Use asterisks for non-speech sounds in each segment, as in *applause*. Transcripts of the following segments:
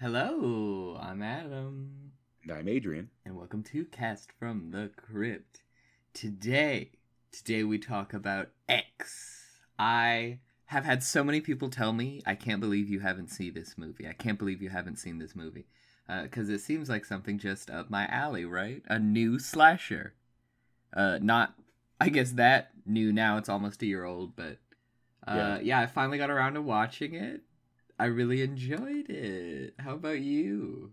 Hello, I'm Adam, And I'm Adrian. and welcome to Cast from the Crypt. Today, today we talk about X. I have had so many people tell me, I can't believe you haven't seen this movie. I can't believe you haven't seen this movie. Because it seems like something just up my alley, right? A new slasher. Uh, not, I guess that new now, it's almost a year old, but uh, Yeah. yeah, I finally got around to watching it. I really enjoyed it. How about you?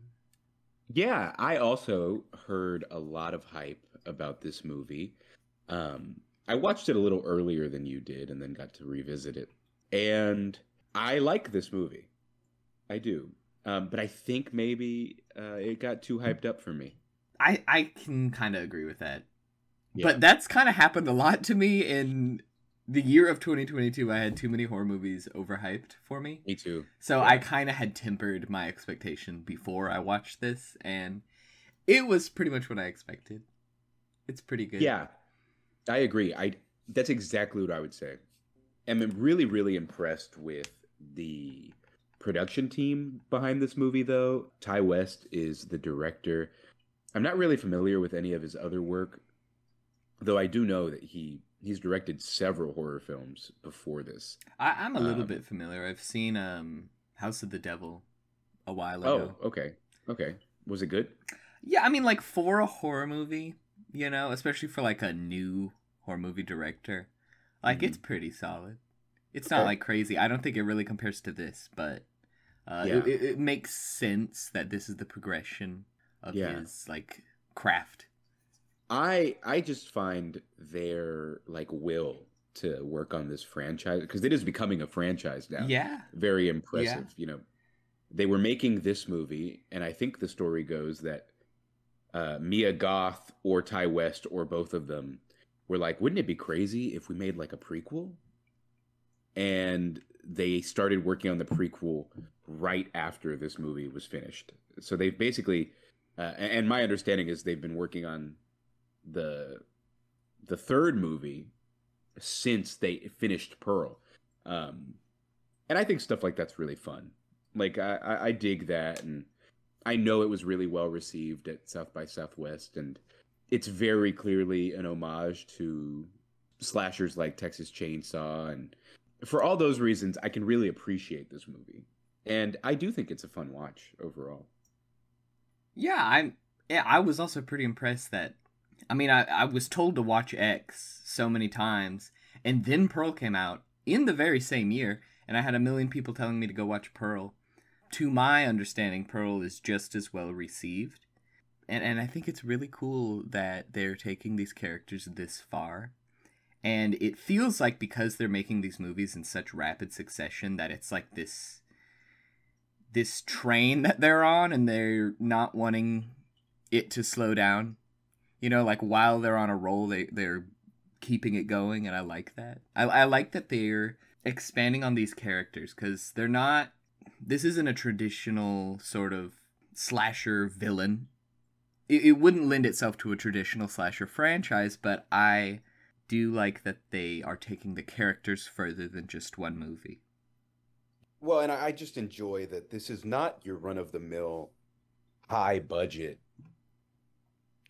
Yeah, I also heard a lot of hype about this movie. Um, I watched it a little earlier than you did and then got to revisit it. And I like this movie. I do. Um, but I think maybe uh, it got too hyped up for me. I I can kind of agree with that. Yeah. But that's kind of happened a lot to me in the year of 2022. I had too many horror movies overhyped for me. Me too. So Yeah. I kind of had tempered my expectation before I watched this and it was pretty much what I expected. It's pretty good. Yeah, I agree. I that's exactly what I would say. I'm really, really impressed with the production team behind this movie, though. Ti West is the director. I'm not really familiar with any of his other work, though I do know that he he's directed several horror films before this. I, I'm a little Um, bit familiar. I've seen um House of the Devil a while ago. Oh, okay, okay. Was it good? Yeah, I mean, like for a horror movie, you know, especially for like a new horror movie director, like it's pretty solid. It's not Mm-hmm. Okay. like crazy. I don't think it really compares to this, but uh, Yeah. it, it, it makes sense that this is the progression of Yeah. his like craft. I I just find their like will to work on this franchise because it is becoming a franchise now. Yeah, very impressive. You know, they were making this movie, and I think the story goes that uh, Mia Goth or Ti West or both of them were like, "Wouldn't it be crazy if we made like a prequel?" And they started working on the prequel right after this movie was finished. So they've basically, uh, and my understanding is they've been working on the the third movie since they finished Pearl. Um, and I think stuff like that's really fun. Like I, I, I dig that, and I know it was really well received at South by Southwest, and it's very clearly an homage to slashers like Texas Chainsaw, and for all those reasons, I can really appreciate this movie, and I do think it's a fun watch overall. yeah. I'm. Yeah, I was also pretty impressed that. I mean, I, I was told to watch X so many times, and then Pearl came out in the very same year, and I had a million people telling me to go watch Pearl. To my understanding, Pearl is just as well received. And and I think it's really cool that they're taking these characters this far. And it feels like because they're making these movies in such rapid succession that it's like this this train that they're on and they're not wanting it to slow down. You know, like while they're on a roll they they're keeping it going and I like that. I I like that they're expanding on these characters cuz they're not this isn't a traditional sort of slasher villain. It, it wouldn't lend itself to a traditional slasher franchise, but I do like that they are taking the characters further than just one movie. Well, and I I just enjoy that this is not your run of the mill high budget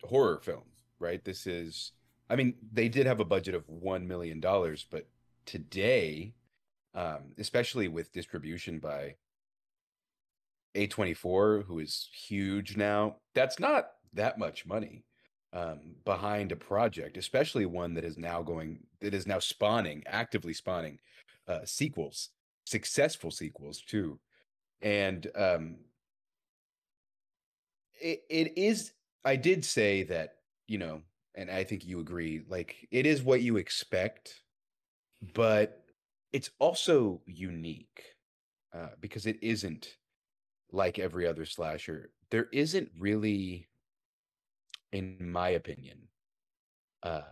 horror film, right? This is, I mean, they did have a budget of $1 million, but today, um, especially with distribution by A24, who is huge now, that's not that much money um, behind a project, especially one that is now going, that is now spawning, actively spawning uh, sequels successful sequels too and um it, it is i did say that you know and i think you agree like it is what you expect but it's also unique uh, because it isn't like every other slasher there isn't really in my opinion uh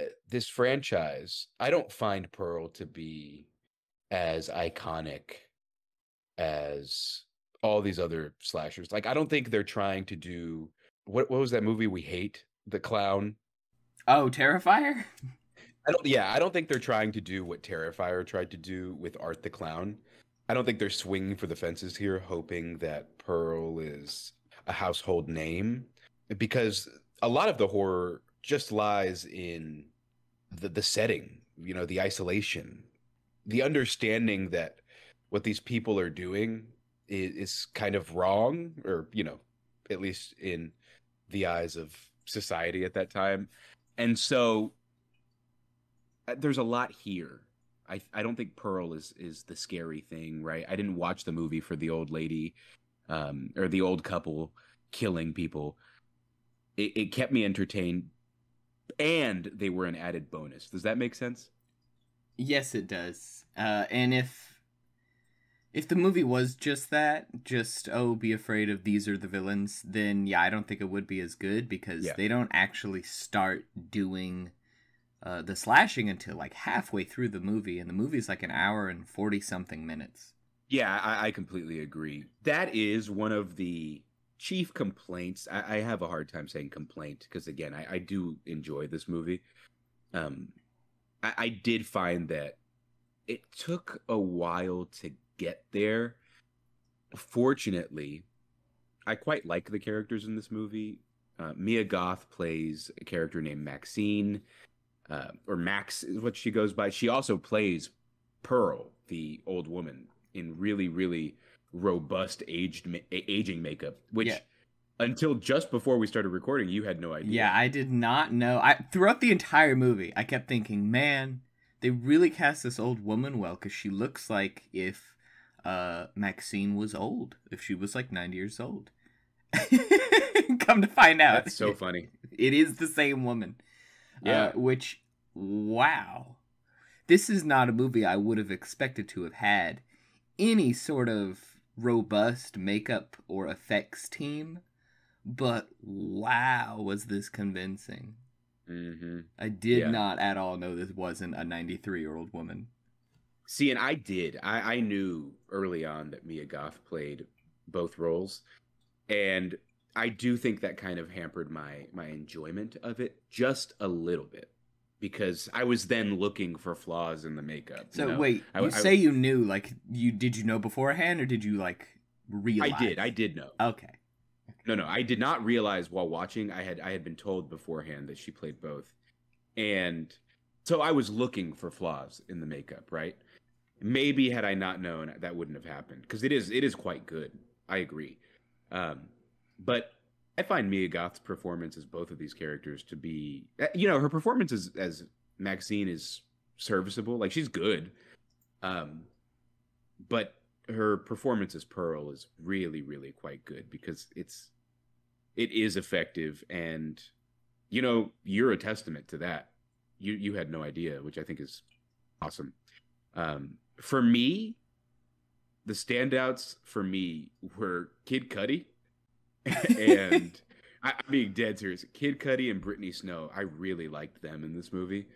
uh, this franchise i don't find pearl to be as iconic as all these other slashers. Like I don't think they're trying to do what what was that movie we hate? The clown. Oh, Terrifier? *laughs* I don't yeah, I don't think they're trying to do what Terrifier tried to do with Art the Clown. I don't think they're swinging for the fences here, hoping that Pearl is a household name, because a lot of the horror just lies in the the setting, you know, the isolation, the understanding that what these people are doing is, is kind of wrong, or you know, at least in the eyes of society at that time, and so uh, there's a lot here. I I don't think Pearl is is the scary thing, right? I didn't watch the movie for the old lady, um, or the old couple killing people. It, it kept me entertained, and they were an added bonus. Does that make sense? Yes, it does. Uh, and if if the movie was just that, just oh, be afraid of these are the villains, then yeah, I don't think it would be as good because Yeah. they don't actually start doing uh, the slashing until like halfway through the movie, and the movie's like an hour and forty something minutes. Yeah, I, I completely agree. That is one of the chief complaints. I, I have a hard time saying complaint because again, I, I do enjoy this movie. Um, I, I did find that it took a while to get there. Fortunately, I quite like the characters in this movie. Uh, Mia Goth plays a character named Maxine, uh, or Max is what she goes by. She also plays Pearl, the old woman, in really, really robust aged ma- aging makeup, which Yeah. until just before we started recording, you had no idea. Yeah, I did not know. I throughout the entire movie, I kept thinking, man, they really cast this old woman well because she looks like if uh, Maxine was old, if she was like ninety years old. *laughs* Come to find out, that's so funny. it is the same woman. Yeah. Uh, which, wow. This is not a movie I would have expected to have had any sort of robust makeup or effects team, but wow, was this convincing. hmm I did Yeah. not at all know this wasn't a 93 year old woman. See, and I did. I, I knew early on that Mia Goth played both roles, and I do think that kind of hampered my my enjoyment of it just a little bit because I was then looking for flaws in the makeup. you So know? wait, I- you I- say you knew, like, you did you know beforehand or did you, like, realize? I did. I did know. Okay. No, no, I did not realize while watching. I had I had been told beforehand that she played both, and so I was looking for flaws in the makeup. Right? Maybe had I not known, that wouldn't have happened because it is it is quite good. I agree, um, but I find Mia Goth's performance as both of these characters to be, uh, you know, her performance as as Maxine is serviceable. Like she's good, um, but her performance as Pearl is really, really quite good because it's it is effective and you know you're a testament to that. You you had no idea, which I think is awesome. Um, for me, the standouts for me were Kid Cudi *laughs* and I, I'm being dead serious. Kid Cudi and Brittany Snow. I really liked them in this movie.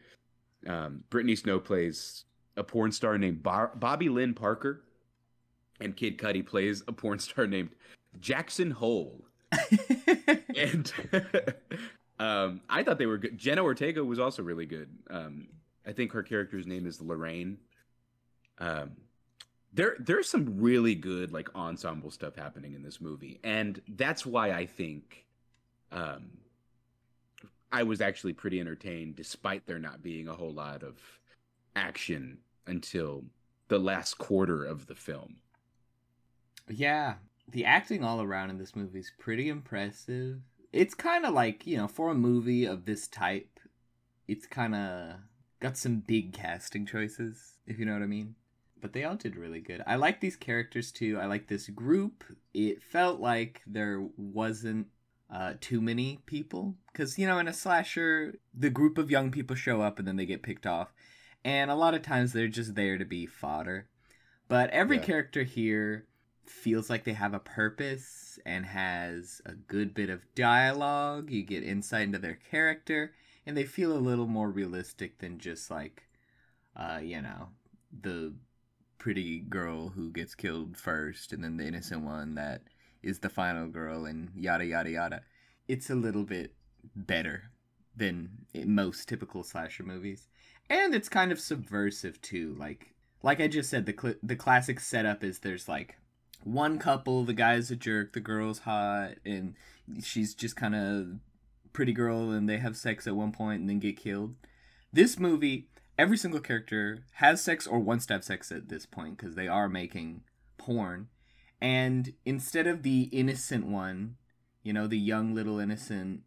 Um, Brittany Snow plays a porn star named Bar- Bobby Lynn Parker, and Kid Cudi plays a porn star named Jackson Hole. *laughs* And *laughs* um, I thought they were good. Jenna Ortega was also really good. Um, I think her character's name is Lorraine. Um, there, there's some really good like ensemble stuff happening in this movie, and that's why I think um, I was actually pretty entertained, despite there not being a whole lot of action until the last quarter of the film. Yeah, the acting all around in this movie is pretty impressive. It's kind of like, you know, for a movie of this type, it's kind of got some big casting choices, if you know what I mean. But they all did really good. I like these characters too. I like this group. It felt like there wasn't uh, too many people. Because, you know, in a slasher, the group of young people show up and then they get picked off. And a lot of times they're just there to be fodder. But every Yeah. character here feels like they have a purpose and has a good bit of dialogue. You get insight into their character, and they feel a little more realistic than just like, uh, you know, the pretty girl who gets killed first, and then the innocent one that is the final girl, and yada yada yada. It's a little bit better than most typical slasher movies, and it's kind of subversive too. Like like I just said, the cl- the classic setup is there's like one couple, the guy's a jerk, the girl's hot, and she's just kind of pretty girl, and they have sex at one point and then get killed. This movie, every single character has sex or wants to have sex at this point because they are making porn, and instead of the innocent one, you know, the young little innocent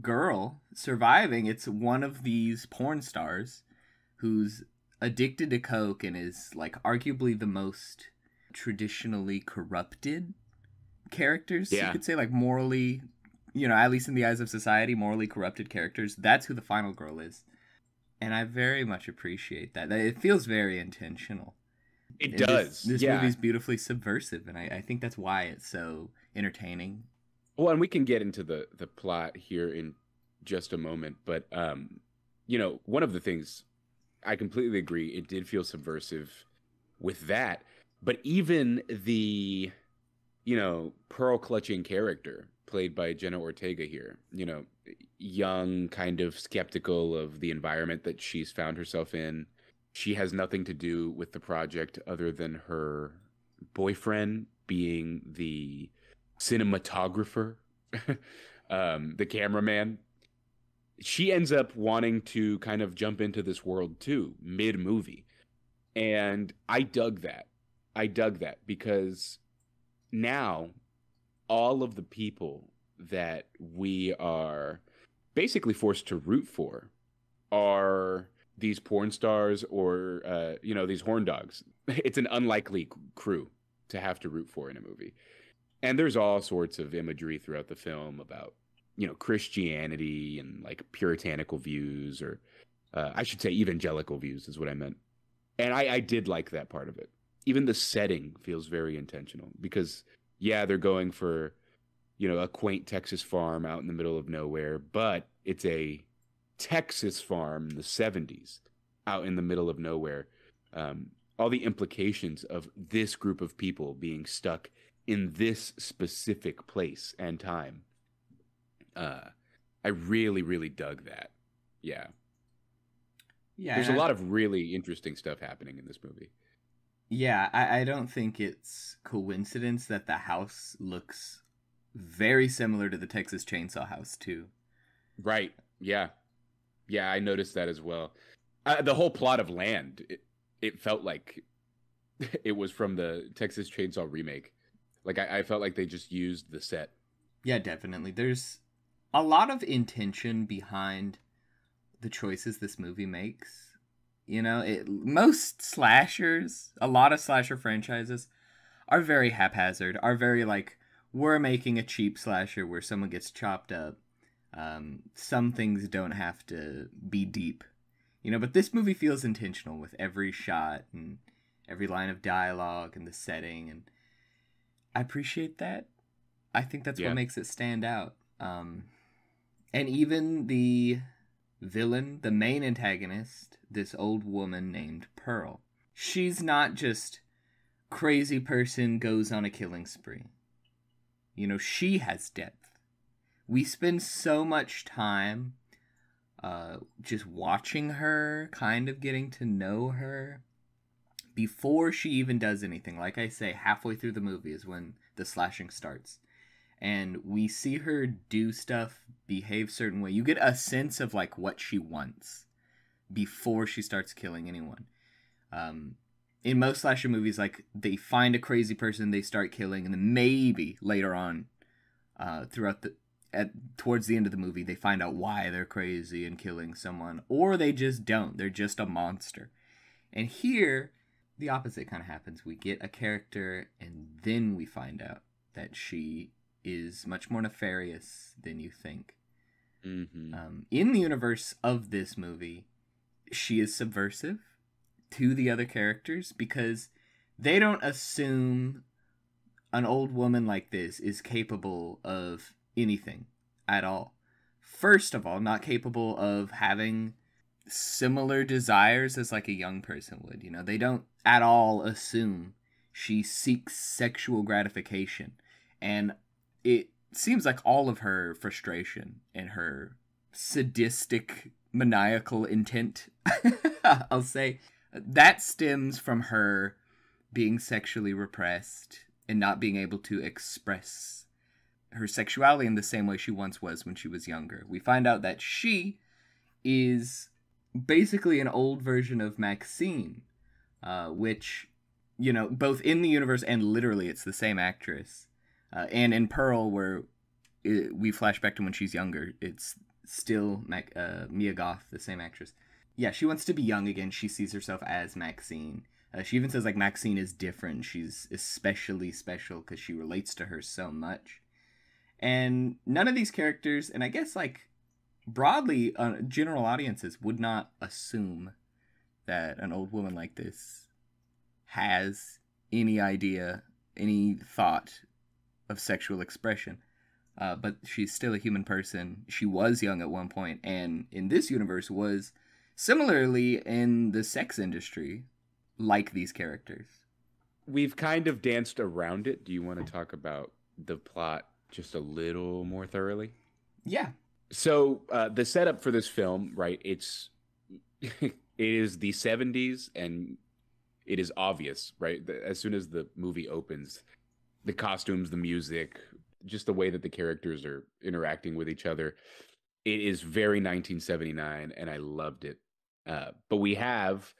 girl surviving, it's one of these porn stars who's addicted to coke and is like arguably the most traditionally corrupted characters Yeah. you could say like morally you know at least in the eyes of society morally corrupted characters. That's who the final girl is and i very much appreciate that it feels very intentional It And this- does. this, yeah. movie's beautifully subversive and I, I think that's why it's so entertaining Well, and we can get into the the plot here in just a moment, but um, you know, one of the things I completely agree, it did feel subversive with that, but even the you know, pearl clutching character played by Jenna Ortega here, you know, young, kind of skeptical of the environment that she's found herself in. She has nothing to do with the project other than her boyfriend being the cinematographer, *laughs* um, the cameraman. She ends up wanting to kind of jump into this world too, mid movie. And I dug that. I dug that because now all of the people that we are basically forced to root for are these porn stars or uh, you know these horn dogs. *laughs* It's an unlikely crew to have to root for in a movie. And there's all sorts of imagery throughout the film about you know Christianity and like puritanical views or uh, I should say evangelical views is what I meant. And I, I did like that part of it. Even the setting feels very intentional because yeah, they're going for you know a quaint Texas farm out in the middle of nowhere, but it's a Texas farm in the 70s out in the middle of nowhere. Um, all the implications of this group of people being stuck in this specific place and time. Uh, I really, really dug that. Yeah. yeah There's a lot of really interesting stuff happening in this movie. Yeah, I, I don't think it's coincidence that the house looks very similar to the Texas Chainsaw House too. Right. Yeah. Yeah, I noticed that as well. Uh, the whole plot of land, it, it felt like *laughs* it was from the Texas Chainsaw remake. Like I, I felt like they just used the set. Yeah, definitely. There's a lot of intention behind the choices this movie makes. You know, it, most slashers, a lot of slasher franchises, are very haphazard. Are very like we're making a cheap slasher where someone gets chopped up. Um, some things don't have to be deep, you know. But this movie feels intentional with every shot and every line of dialogue and the setting, and I appreciate that. I think that's Yeah. what makes it stand out. Um, and even the villain, the main antagonist, this old woman named Pearl, she's not just crazy person goes on a killing spree. You know, she has depth. We spend so much time uh, just watching her, kind of getting to know her before she even does anything. Like I say, halfway through the movie is when the slashing starts. And we see her do stuff, behave certain way. You get a sense of like what she wants before she starts killing anyone. Um, in most slasher movies, like they find a crazy person, they start killing, and then maybe later on, uh, throughout the at towards the end of the movie, they find out why they're crazy and killing someone, or they just don't. They're just a monster. And here, the opposite kind of happens. We get a character, and then we find out that she is much more nefarious than you think. Mm-hmm. Um, in the universe of this movie, she is subversive to the other characters because they don't assume an old woman like this is capable of anything at all. First of all, not capable of having similar desires as like a young person would. You know, they don't at all assume she seeks sexual gratification. And it seems like all of her frustration and her sadistic maniacal intent *laughs* i'll say that stems from her being sexually repressed and not being able to express her sexuality in the same way she once was when she was younger. We find out that she is basically an old version of Maxine, uh, which, you know, both in the universe and literally it's the same actress. Uh, and in Pearl, where it, we flash back to when she's younger, it's still Mac, uh, Mia Goth, the same actress. Yeah, she wants to be young again. She sees herself as Maxine. Uh, she even says like Maxine is different. She's especially special because she relates to her so much. And none of these characters, and I guess like broadly, uh, general audiences would not assume that an old woman like this has any idea, any thought of sexual expression. Uh, but she's still a human person. She was young at one point, and in this universe was similarly in the sex industry, like these characters. We've kind of danced around it. Do you want to talk about the plot just a little more thoroughly? Yeah. So uh, the setup for this film, right? It's *laughs* it is the '70s, and it is obvious, right? As soon as the movie opens, the costumes, the music, just the way that the characters are interacting with each other, it is very 1979, and I loved it. Uh, but we have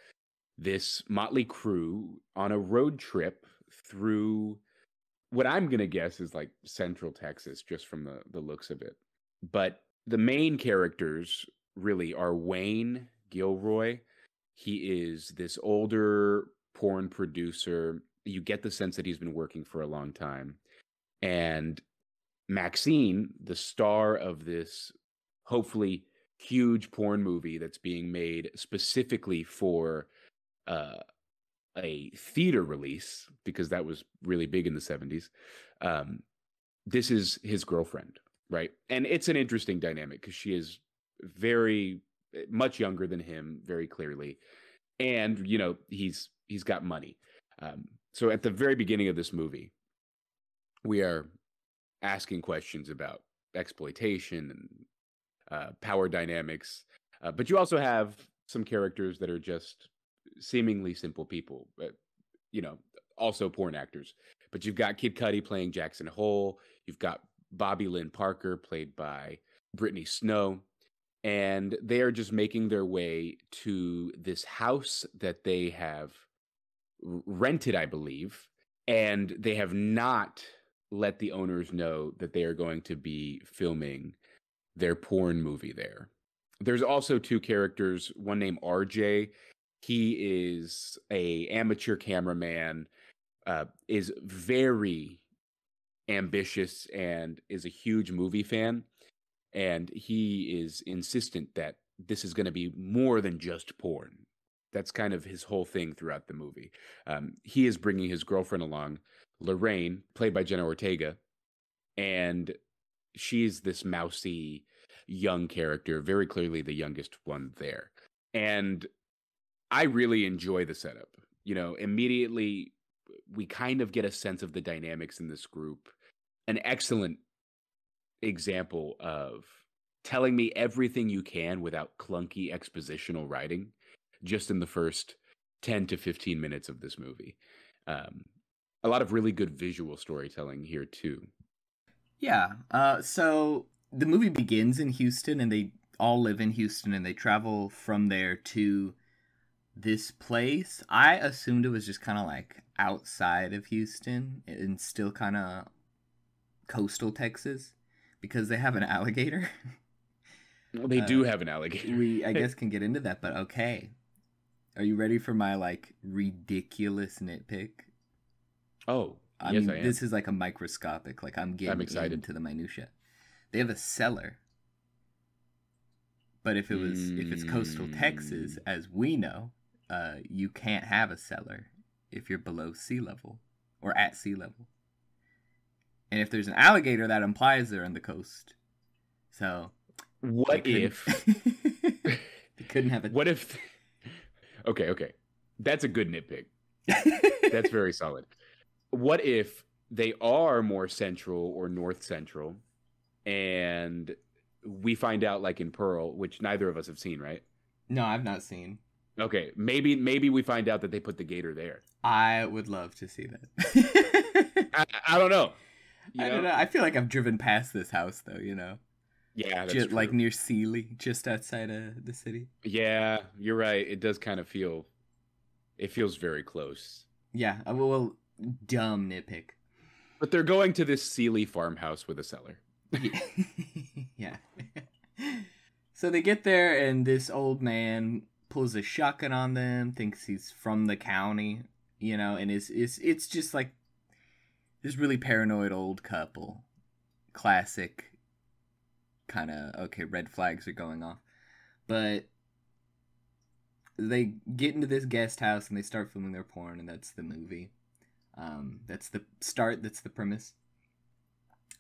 this motley crew on a road trip through what I'm gonna guess is like Central Texas, just from the the looks of it. But the main characters really are Wayne Gilroy. He is this older porn producer. You get the sense that he's been working for a long time. And Maxine, the star of this hopefully huge porn movie that's being made specifically for uh, a theater release because that was really big in the 70s. Um, this is his girlfriend, right? And it's an interesting dynamic because she is very eh, much younger than him, very clearly, and you know he's he's got money. Um, so at the very beginning of this movie, we are asking questions about exploitation and uh, power dynamics, uh, but you also have some characters that are just seemingly simple people, but you know, also porn actors. But you've got Kid Cudi playing Jackson Hole. You've got Bobby Lynn Parker played by Brittany Snow. And they are just making their way to this house that they have rented, I believe. And they have not let the owners know that they are going to be filming their porn movie there. There's also two characters, one named RJ he is a amateur cameraman, uh, is very ambitious and is a huge movie fan. And he is insistent that this is going to be more than just porn. That's kind of his whole thing throughout the movie. Um, he is bringing his girlfriend along, Lorraine, played by Jenna Ortega, and she's this mousy young character, very clearly the youngest one there. And I really enjoy the setup. You know, immediately we kind of get a sense of the dynamics in this group. An excellent example of telling me everything you can without clunky expositional writing just in the first 10 to 15 minutes of this movie. Um, a lot of really good visual storytelling here, too. Yeah. Uh, so the movie begins in Houston, and they all live in Houston, and they travel from there to this place, I assumed it was just kind of like outside of Houston and still kind of coastal Texas because they have an *laughs* alligator. well, they uh, do have an alligator. we, I guess, *laughs* can get into that, but okay. Are you ready for my like ridiculous nitpick? Oh, I yes, mean, I this is like a microscopic. Like I'm getting I'm excited. into the minutia. They have a cellar, but if it was mm. if it's coastal Texas, mm. as we know, uh, you can't have a cellar if you're below sea level or at sea level. And if there's an alligator, that implies they're on the coast. So, what they if *laughs* they couldn't have a? What if? Okay, okay, that's a good nitpick. *laughs* that's very solid. What if they are more central or north central, and we find out, like in Pearl, which neither of us have seen, right? No, I've not seen Okay, maybe maybe we find out that they put the gator there. I would love to see that. *laughs* I, I don't know. You I don't know. I feel like I've driven past this house though. You know, Yeah, just like near Sealy, just outside of the city. yeah, you're right. It does kind of feel. It feels very close. Yeah. A little dumb nitpick. But they're going to this Sealy farmhouse with a cellar. *laughs* yeah. so they get there, and this old man pulls a shotgun on them, thinks he's from the county, you know, and is is it's just like this really paranoid old couple, classic kind of okay. Red flags are going off, but they get into this guest house and they start filming their porn, and that's the movie. Um, that's the start. That's the premise.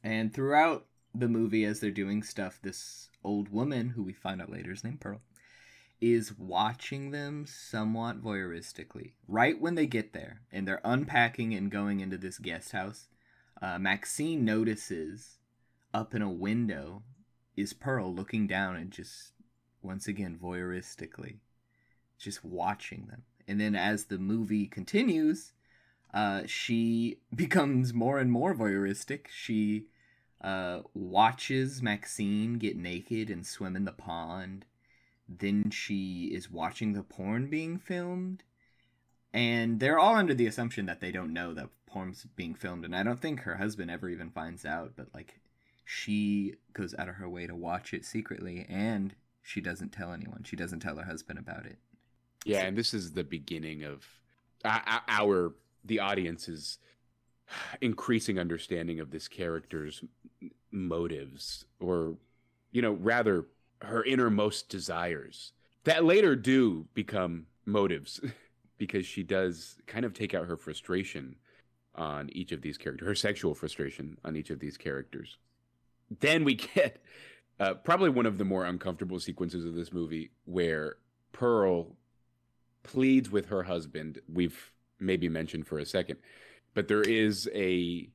And throughout the movie, as they're doing stuff, this old woman, who we find out later is named Pearl, is watching them somewhat voyeuristically. Right when they get there and they're unpacking and going into this guest house, uh, Maxine notices up in a window is Pearl looking down and just, once again, voyeuristically, just watching them. And then as the movie continues, uh, she *laughs* becomes more and more voyeuristic. She uh, watches Maxine get naked and swim in the pond. Then she is watching the porn being filmed. And they're all under the assumption that they don't know that porn's being filmed. And I don't think her husband ever even finds out. But, like, she goes out of her way to watch it secretly. And she doesn't tell anyone. She doesn't tell her husband about it. Yeah, and this is the beginning of uh, our the audience's increasing understanding of this character's motives, or you know, rather her innermost desires that later do become motives *laughs* because she does kind of take out her frustration on each of these characters, her sexual frustration on each of these characters. Then we get uh, probably one of the more uncomfortable sequences of this movie where Pearl pleads with her husband. We've maybe mentioned for a second, but there is a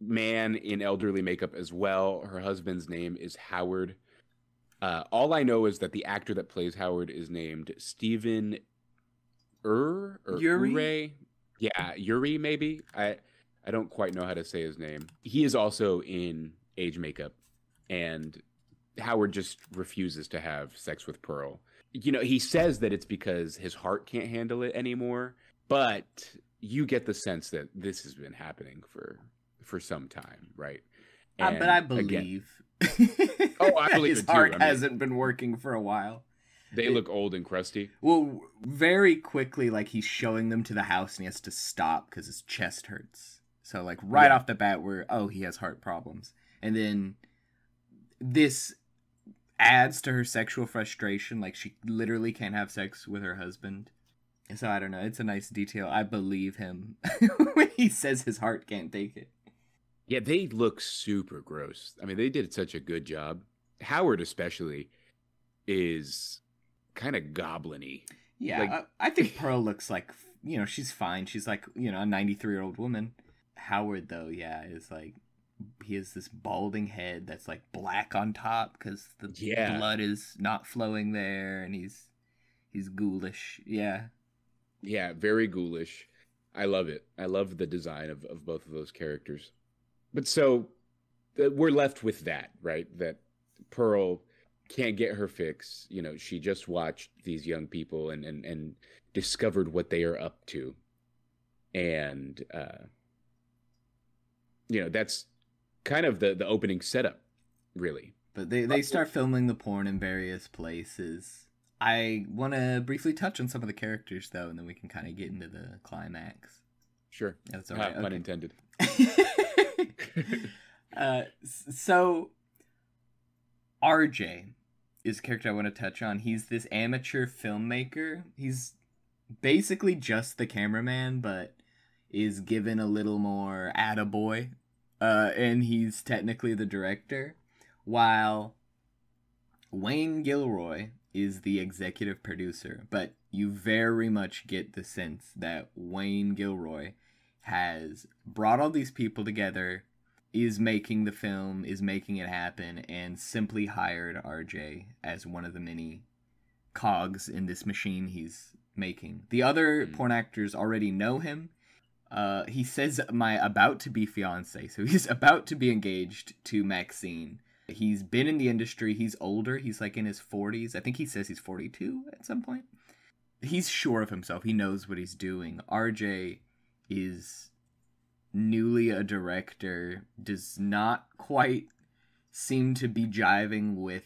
man in elderly makeup as well. Her husband's name is Howard. Uh, all I know is that the actor that plays Howard is named Stephen Ur or Yuri? Ure. Yeah, Yuri maybe. I I don't quite know how to say his name. He is also in age makeup, and Howard just refuses to have sex with Pearl. You know, he says that it's because his heart can't handle it anymore, but you get the sense that this has been happening for for some time, right? Uh, but I And again, believe. Oh, I *laughs* believe his it heart I mean- hasn't been working for a while. they look old and crusty. Well, very quickly, like he's showing them to the house, and he has to stop because his chest hurts. So, like right Yeah. off the bat, we're oh he has heart problems, and then this adds to her sexual frustration. Like she literally can't have sex with her husband. So I don't know. It's a nice detail. I believe him *laughs* when he says his heart can't take it. Yeah, they look super gross. I mean, they did such a good job. Howard, especially, is kind of goblin-y. Yeah, Like- I, I think Pearl looks like you know she's fine. She's like you know a ninety three year old woman. Howard though, yeah, is like he has this balding head that's like black on top because the Yeah. blood is not flowing there, and he's he's ghoulish. Yeah, Yeah, very ghoulish. I love it. I love the design of, of both of those characters. But so uh, we're left with that, right? That Pearl can't get her fix. You know, she just watched these young people and and, and discovered what they are up to. And uh you know, that's kind of the the opening setup, really. but they they start filming the porn in various places. I want to briefly touch on some of the characters though, and then we can kind of get into the climax. Sure. That's Uh, all right. Pun okay. intended. *laughs* uh, so RJ is a character I want to touch on. He's this amateur filmmaker. He's basically just the cameraman, but is given a little more attaboy. Uh, and he's technically the director, while Wayne Gilroy is the executive producer. But you very much get the sense that Wayne Gilroy has brought all these people together, is making the film, is making it happen, and simply hired RJ as one of the many cogs in this machine he's making. The other Mm. porn actors already know him. Uh, he says my about to be fiance, so *laughs* he's about to be engaged to Maxine. He's been in the industry. He's older. He's like in his 40s. I think he says he's 42 at some point. He's sure of himself. He knows what he's doing. RJ is newly a director, does not quite seem to be jiving with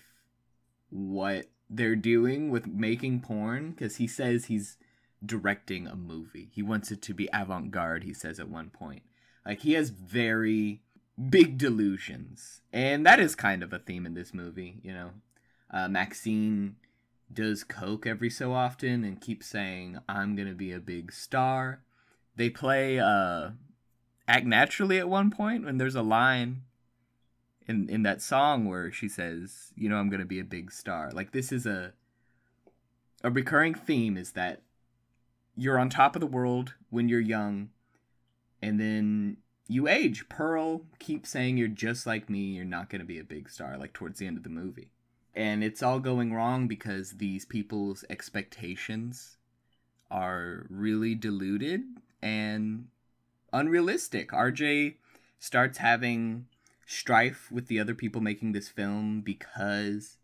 what they're doing with making porn because he says he's directing a movie. He wants it to be avant garde, he says at one point. Like, he has very big delusions. And that is kind of a theme in this movie, you know. Uh, Maxine does coke every so often and keeps saying, I'm gonna be a big star. They play uh, Act Naturally at one point when there's a line in in that song where she says, "You know, I'm gonna be a big star." Like this is a a recurring theme is that you're on top of the world when you're young, and then you age. Pearl keeps saying, "You're just like me. You're not gonna be a big star." Like towards the end of the movie, and it's all going wrong because these people's expectations are really diluted and unrealistic. RJ starts having strife with the other people making this film because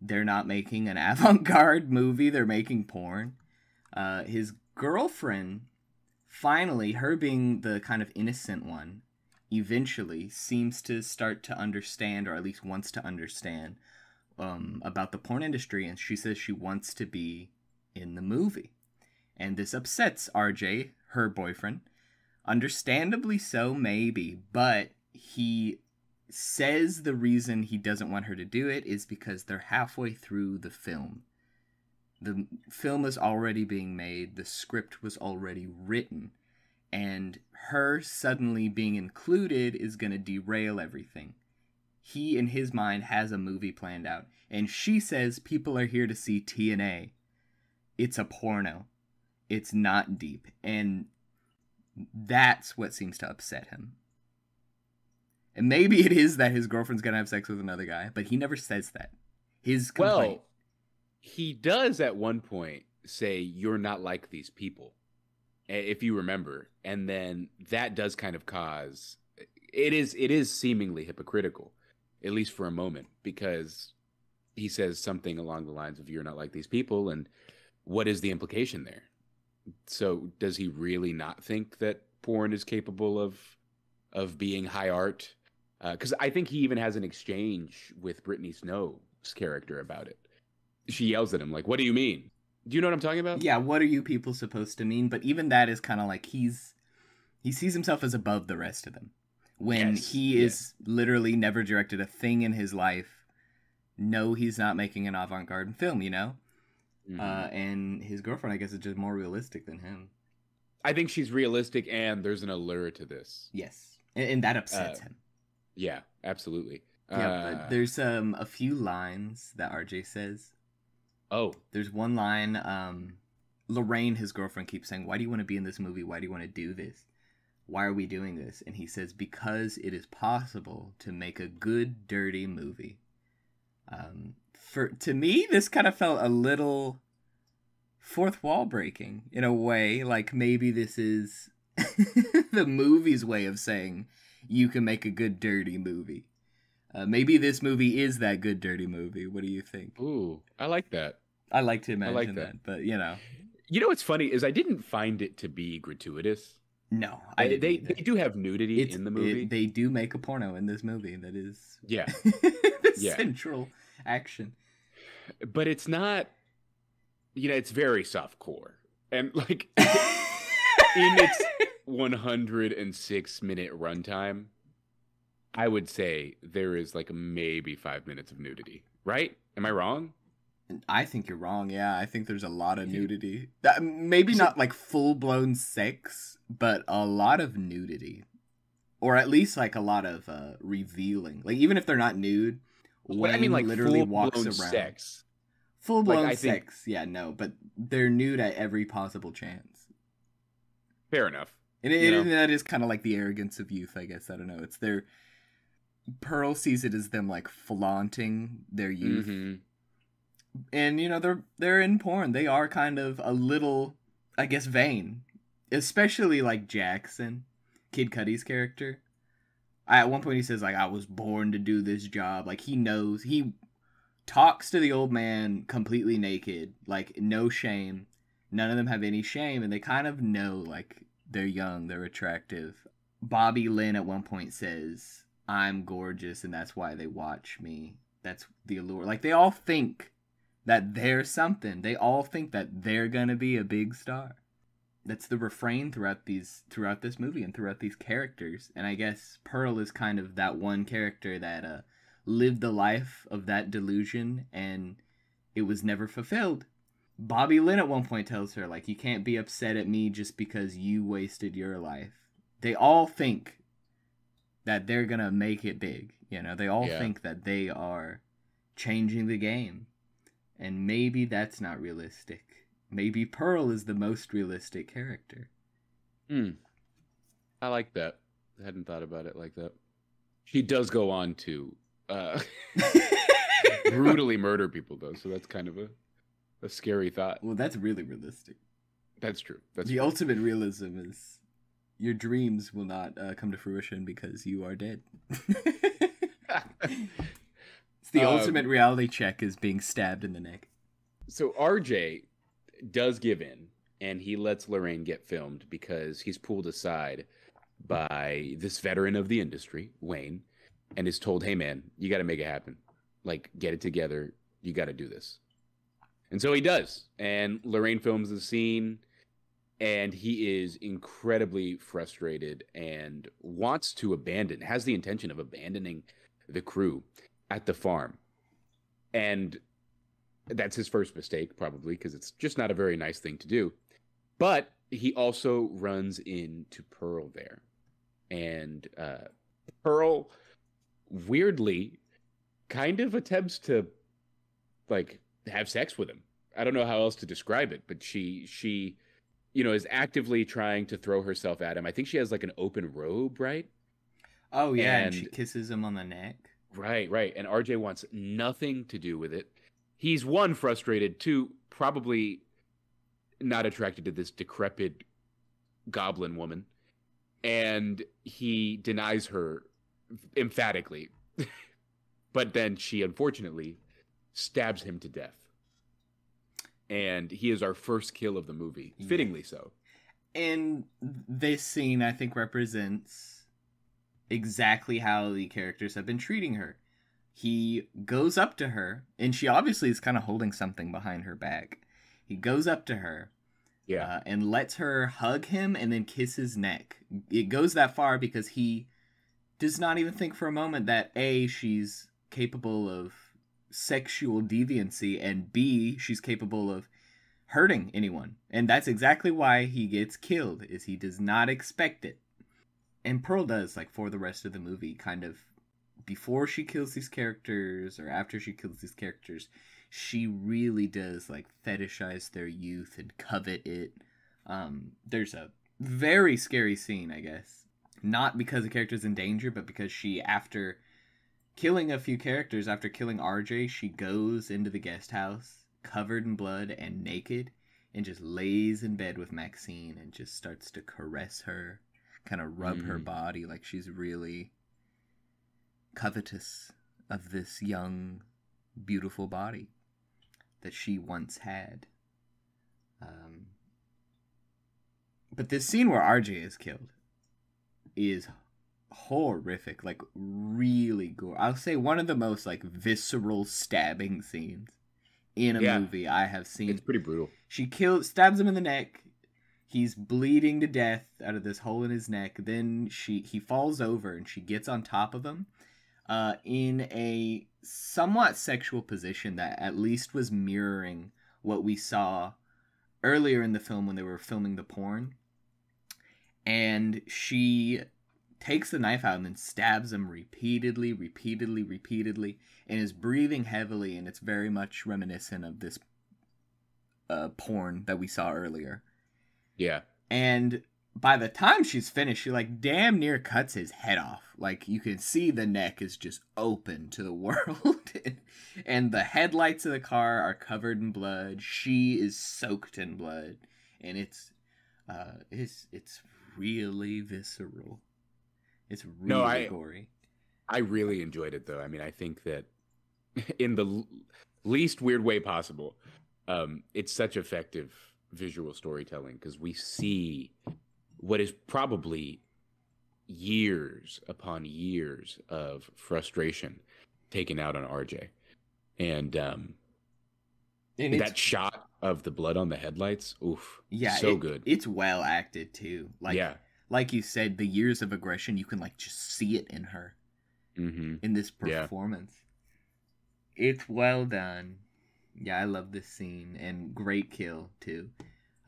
they're not making an *laughs* avant-garde movie they're making porn uh, his girlfriend finally her being the kind of innocent one eventually seems to start to understand or at least wants to understand um, about the porn industry and she says she wants to be in the movie and this upsets rj her boyfriend understandably so maybe but he says the reason he doesn't want her to do it is because they're halfway through the film. The film is already being made, the script was already written, and her suddenly being included is going to derail everything. He, in his mind, has a movie planned out, and she says people are here to see TNA. It's a porno. It's not deep. And that's what seems to upset him. And maybe it is that his girlfriend's gonna have sex with another guy, but he never says that. His complaint. Well, he does at one point say, "You're not like these people," if you remember, and then that does kind of cause it is it is seemingly hypocritical, at least for a moment, because he says something along the lines of, "You're not like these people," and what is the implication there? So, does he really not think that porn is capable of of being high art? Uh, because I think he even has an exchange with Brittany Snow's character about it. She yells at him like, "What do you mean? Do you know what I'm talking about?" yeah, what are you people supposed to mean? But even that is kind of like he's he sees himself as above the rest of them when Yes, he is literally never directed a thing in his life. No, he's not making an avant-garde film, you know. Mhm. Uh, and his girlfriend, I guess, is just more realistic than him. I think she's realistic, and there's an allure to this. Yes, and, and that upsets Uh, him. Yeah, absolutely. Yeah, Uh, but there's um a few lines that RJ says. Oh, There's one line, um, Lorraine, his girlfriend, keeps saying, Why do you want to be in this movie? Why do you want to do this? Why are we doing this? And he says, Because it is possible to make a good, dirty movie. Um, for to me, this kind of felt a little fourth wall breaking in a way. Like maybe this is *laughs* the movie's way of saying you can make a good, dirty movie. Uh, maybe this movie is that good, dirty movie. What do you think? ooh, I like that. I like to imagine like that. that. but you know, You know what's funny is I didn't find it to be gratuitous. no, I They they, they do have nudity It's- in the it- movie. they do make a porno in this movie that is yeah, *laughs* the Yeah. central action. but it's not. You know, it's very soft core, and like *laughs* in its 106 minute runtime, I would say there is like maybe five minutes of nudity. Right? Am I wrong? I think you're wrong. Yeah, I think there's a lot of nudity. That, maybe not like full blown sex, but a lot of nudity, or at least like a lot of uh, revealing. Like even if they're not nude, Well, I mean, like literally walks around. sex. Full blown Like, I think- sex, yeah, no, but they're nude at every possible chance. Fair enough. And, it, and that is kind of like the arrogance of youth, I guess. I don't know. It's their Pearl sees it as them like flaunting their youth, Mhm. And you know they're they're in porn. They are kind of a little, I guess, vain, especially like Jackson, Kid Cudi's character. At one point, he says like, "I was born to do this job." Like he knows he talks to the old man completely naked, like no shame. None of them have any shame, and they kind of know like they're young, they're attractive. Bobby Lynn at one point says, "I'm gorgeous, and that's why they watch me." That's the allure. Like they all think that they're something. They all think that they're gonna be a big star. That's the refrain throughout these throughout this movie and throughout these characters. And I guess Pearl is kind of that one character that uh lived the life of that delusion and it was never fulfilled. Bobby Lynn at one point tells her like you can't be upset at me just because you wasted your life. They all think that they're going to make it big. You know, they all Yeah. think that they are changing the game. And maybe that's not realistic. Maybe Pearl is the most realistic character. Hmm. I like that. I hadn't thought about it like that. She does go on to uh, *laughs* brutally murder people, though, so that's kind of a a scary thought. well, that's really realistic. That's true. That's the true. ultimate realism is your dreams will not uh, come to fruition because you are dead. *laughs* the Um, ultimate reality check is being stabbed in the neck. so RJ does give in and he lets Lorraine get filmed because he's pulled aside by this veteran of the industry, Wayne, and is told, "Hey man, you got to make it happen. Like get it together. You got to do this." And so he does. And Lorraine films the scene and he is incredibly frustrated and wants to abandon, has the intention of abandoning the crew at the farm. And that's his first mistake, probably, because it's just not a very nice thing to do. But he also runs into Pearl there. And uh, Pearl, weirdly, kind of attempts to, like, have sex with him. I don't know how else to describe it, but she, she, you know, is actively trying to throw herself at him. I think she has like an open robe, right? Oh yeah, and, she kisses him on the neck. Right, right. And RJ wants nothing to do with it. He's one frustrated, two probably not attracted to this decrepit goblin woman, and he denies her emphatically. *laughs* but then she unfortunately stabs him to death. And he is our first kill of the movie, Yeah. fittingly so. And this scene, I think, represents exactly how the characters have been treating her. He goes up to her, and she obviously is kind of holding something behind her back. He goes up to her Yeah. uh, and lets her hug him and then kiss his neck. It goes that far because he does not even think for a moment that A, she's capable of sexual deviancy, and B, she's capable of hurting anyone. And that's exactly why he gets killed, is he does not expect it. And Pearl does, like, for the rest of the movie, kind of before she kills these characters or after she kills these characters, she really does like fetishize their youth and covet it. Um, there's a very scary scene, I guess. Not because the character's in danger, but because she, after killing a few characters, after killing RJ, she goes into the guest house covered in blood and naked and just lays in bed with Maxine and just starts to caress her, kind of rub her Mm. body like she's really covetous of this young, beautiful body that she once had. Um, but this scene where RJ is killed is horrific, like really gore. I'll say one of the most like visceral stabbing scenes in a Yeah. movie I have seen. It's pretty brutal. She kills, stabs him in the neck. He's bleeding to death out of this hole in his neck. Then she he falls over and she gets on top of him, uh, in a somewhat sexual position that at least was mirroring what we saw earlier in the film when they were filming the porn. And she takes the knife out and then stabs him repeatedly, repeatedly, repeatedly, and is breathing heavily. And it's very much reminiscent of this uh, porn that we saw earlier. Yeah. And by the time she's finished, she like damn near cuts his head off. Like you can see the neck is just open to the *laughs* world. and the headlights of the car are covered in blood. She is soaked in blood. And it's uh it's it's really visceral. It's really No, I- gory. I really enjoyed it though. I mean, I think that *laughs* in the l- least weird way possible, um, it's such effective visual storytelling because we see what is probably years upon years of frustration taken out on RJ, and um, And that shot of the blood on the headlights, oof, yeah, so it- good. It's well acted too. Like yeah, like you said, the years of aggression, you can like just see it in her. hmm in this Yeah. performance. It's well done. Yeah, I love this scene and great kill too.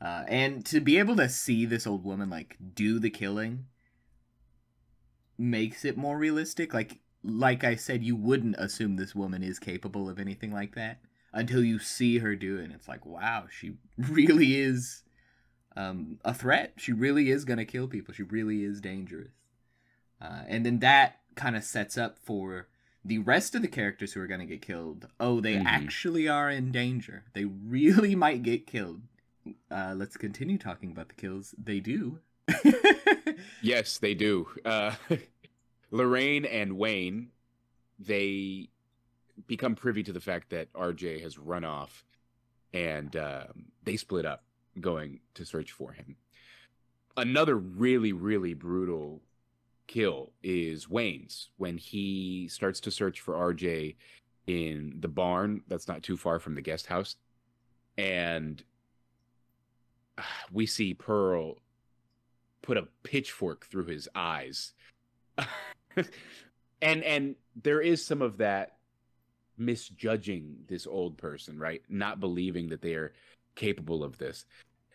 Uh, and to be able to see this old woman like do the killing makes it more realistic. Like like I said, you wouldn't assume this woman is capable of anything like that until you see her do it. And it's like, wow, she *laughs* really is um, a threat. She really is gonna kill people. She really is dangerous. Uh, and then that kind of sets up for the rest of the characters who are going to get killed. Oh, they Mhm. actually are in danger. They really *laughs* might get killed. Uh, let's continue talking about the kills. They do. *laughs* Yes, they do. Uh, *laughs* Lorraine and Wayne, they become privy to the fact that RJ has run off, and um, they split up, going to search for him. Another really, really brutal kill is Wayne's when he starts to search for RJ in the barn that's not too far from the guest house, and *sighs* we see Pearl put a pitchfork through his eyes. *laughs* and and there is some of that misjudging this old person, right? Not believing that they are capable of this.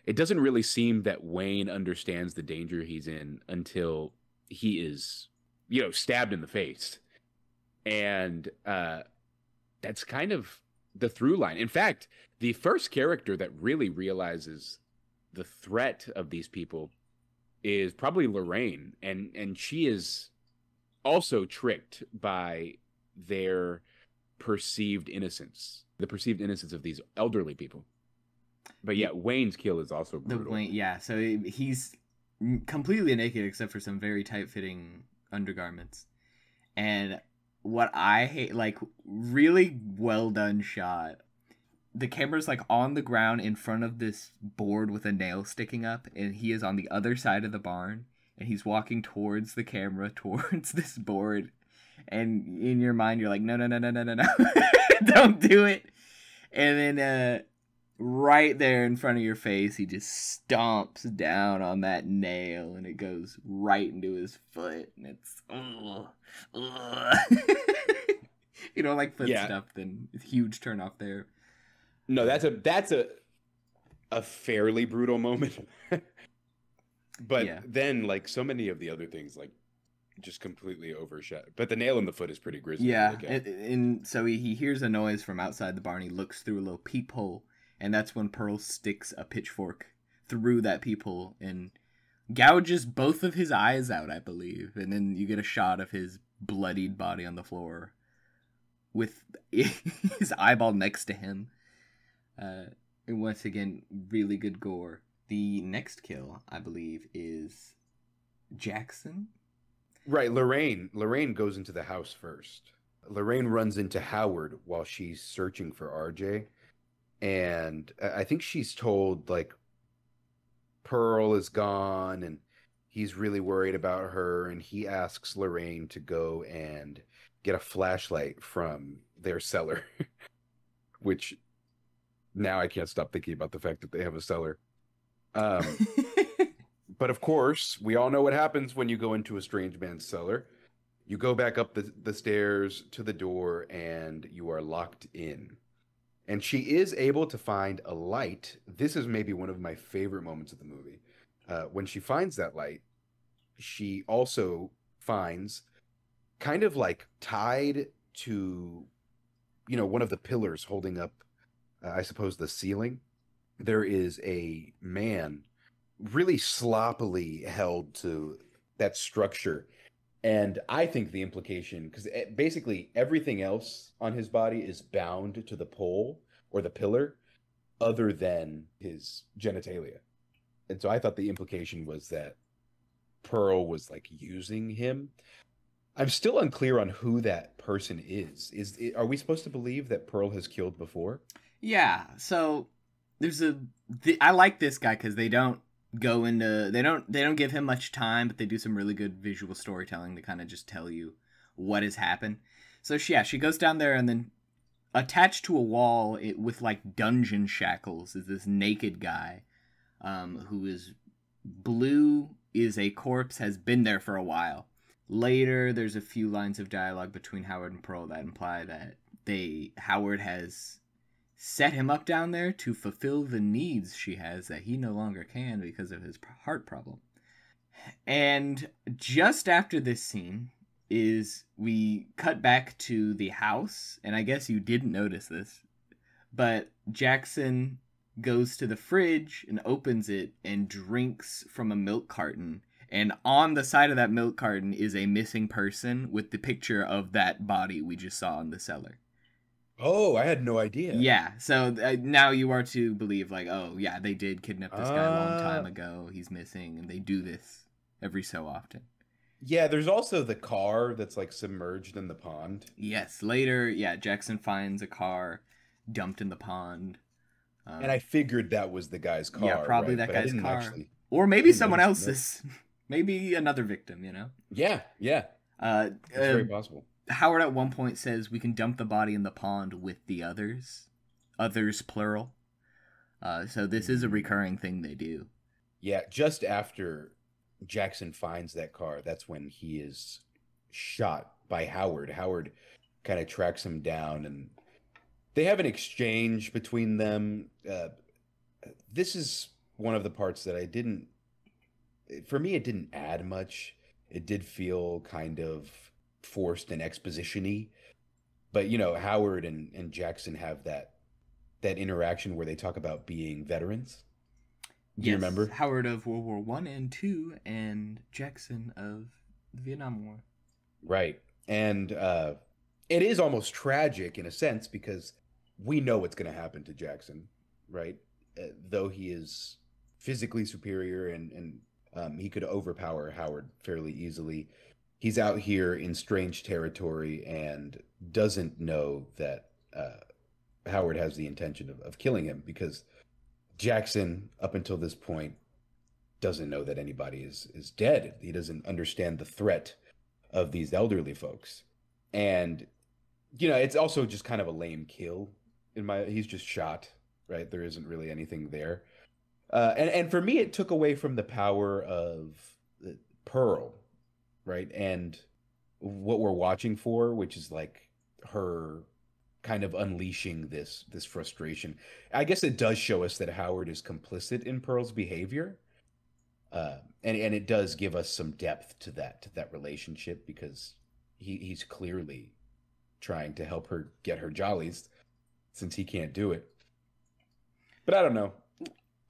It doesn't really seem that Wayne understands the danger he's in until he is, you know, stabbed in the face. And uh that's kind of the through line. In fact, the first character that really realizes the threat of these people is probably Lorraine, and and she is also tricked by their perceived innocence, the perceived innocence of these elderly people. But yeah, Wayne's kill is also the brutal. Wayne, yeah. So he's completely naked except for some very tight fitting undergarments, and what I hate, like, really well done shot. The camera's like on the ground in front of this board with a nail sticking up, and he is on the other side of the barn, and he's walking towards the camera, *laughs* towards this board. And in your mind, you're like, no, no, no, no, no, no, no, *laughs* don't do it. And then, uh, right there in front of your face, he just stomps down on that nail, and it goes right into his foot, and it's ugh, ugh. *laughs* you don't like foot Yeah. stuff, then huge turn off there. No, that's a that's a a fairly brutal moment. *laughs* but Yeah. then like so many of the other things like just completely overshot. But the nail in the foot is pretty grisly. Yeah, and, and so he, he hears a noise from outside the barn. He looks through a little peephole, and that's when Pearl sticks a pitchfork through that peephole and gouges both of his eyes out, I believe. And then you get a shot of his bloodied body on the floor with *laughs* his eyeball next to him. Uh, and once again, really good gore. The next kill, I believe, is Jackson. Right, Lorraine. Lorraine goes into the house first. Lorraine runs into Howard while she's searching for RJ, and I think she's told like Pearl is gone, and he's really worried about her, and he asks Lorraine to go and get a flashlight from their cellar, *laughs* which now I can't stop thinking about the fact that they have a cellar. Um, *laughs* but of course, we all know what happens when you go into a strange man's cellar. You go back up the, the stairs to the door and you are locked in. And she is able to find a light. This is maybe one of my favorite moments of the movie. Uh, when she finds that light, she also finds kind of like tied to, you know, one of the pillars holding up, uh, I suppose, the ceiling. There is a man really sloppily held to that structure. And I think the implication, because eh, basically everything else on his body is bound to the pole or the pillar, other than his genitalia. And so I thought the implication was that Pearl was like using him. I'm still unclear on who that person is. Is are we supposed to believe that Pearl has killed before? Yeah. So there's a. The, I like this guy because they don't go into they don't they don't give him much time, but they do some really good visual storytelling to kind of just tell you what has happened. So she, yeah, she goes down there and then attached to a wall it, with like dungeon shackles is this naked guy um, who is blue is a corpse has been there for a while later there's a few lines of dialogue between howard and pearl that imply that they howard has set him up down there to fulfill the needs she has that he no longer can because of his heart problem and just after this scene is we cut back to the house, and I guess you didn't notice this, but Jackson goes to the fridge and opens it and drinks from a milk carton. And on the side of that milk carton is a missing person with the picture of that body we just saw in the cellar. Oh, I had no idea. Yeah, so uh, now you are to believe, like, oh, yeah, they did kidnap this guy a long time ah. ago. He's missing, and they do this every so often. Yeah, there's also the car that's like submerged in the pond. Yes, later, yeah, Jackson finds a car dumped in the pond. Um, and I figured that was the guy's car. Yeah, probably right? that but guy's car. Actually, or maybe someone else's. *laughs* maybe another victim, you know? Yeah, yeah. Uh, it's uh, very possible. Howard at one point says we can dump the body in the pond with the others. Others, plural. Uh, so this is a mm. recurring thing they do. Yeah, just after Jackson finds that car, that's when he is shot by Howard. Howard kind of tracks him down and they have an exchange between them. Uh, this is one of the parts that I didn't, for me, it didn't add much. It did feel kind of forced and expositiony. But, you know, Howard and, and Jackson have that that interaction where they talk about being veterans do yes, you remember? Howard of World War One and Two, and Jackson of the Vietnam War. Right, and uh, it is almost tragic in a sense because we know what's going to happen to Jackson, right? Uh, though he is physically superior and and um, he could overpower Howard fairly easily. He's out here in strange territory and doesn't know that uh, Howard has the intention of, of killing him because Jackson, up until this point, doesn't know that anybody is is dead. He doesn't understand the threat of these elderly folks, and you know it's also just kind of a lame kill. In my, he's just shot. Right, there isn't really anything there, uh, and and for me, it took away from the power of Pearl, right, and what we're watching for, which is like her kind of unleashing this this frustration. I guess it does show us that Howard is complicit in Pearl's behavior. Uh, and and it does give us some depth to that to that relationship because he he's clearly trying to help her get her jollies since he can't do it. But I don't know.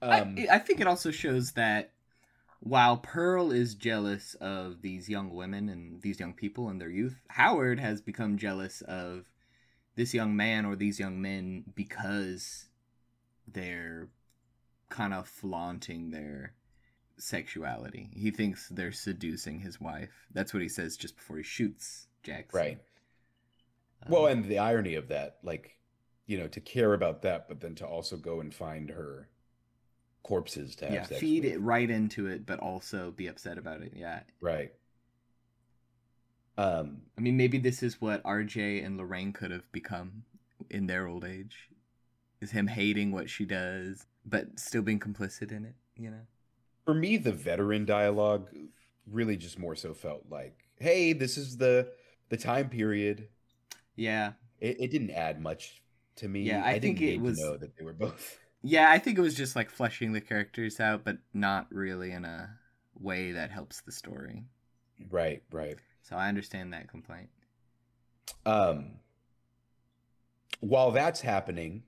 Um, I, I think it also shows that while Pearl is jealous of these young women and these young people and their youth, Howard has become jealous of this young man or these young men because they're kind of flaunting their sexuality. He thinks they're seducing his wife. That's what he says just before he shoots Jackson. Right. Um, well, and the irony of that, like, you know, to care about that, but then to also go and find her corpses to have yeah, feed with. it right into it, but also be upset about it. Yeah. Right. Um, I mean, maybe this is what RJ and Lorraine could have become in their old age. Is him hating what she does, but still being complicit in it, you know? For me, the veteran dialogue really just more so felt like, hey, this is the the time period. Yeah. It, it didn't add much to me. Yeah, I, I think it was know that they were both. Yeah, I think it was just like fleshing the characters out, but not really in a way that helps the story. Right, right. So I understand that complaint. Um, while that's happening,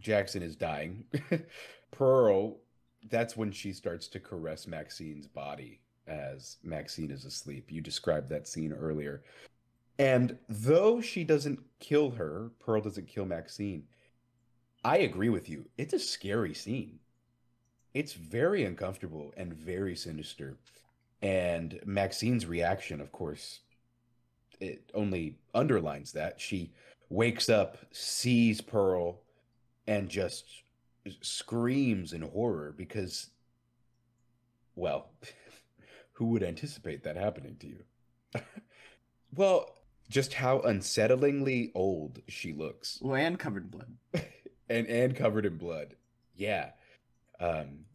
Jackson is dying. *laughs* Pearl that's when she starts to caress Maxine's body as Maxine is asleep. You described that scene earlier. And though she doesn't kill her, Pearl doesn't kill Maxine, I agree with you. It's a scary scene. It's very uncomfortable and very sinister. And Maxine's reaction, of course, it only underlines that. She wakes up, sees Pearl, and just screams in horror because, well, *laughs* who would anticipate that happening to you? *laughs* well, just how unsettlingly old she looks. Well, and covered in blood. *laughs* and and covered in blood. Yeah. Um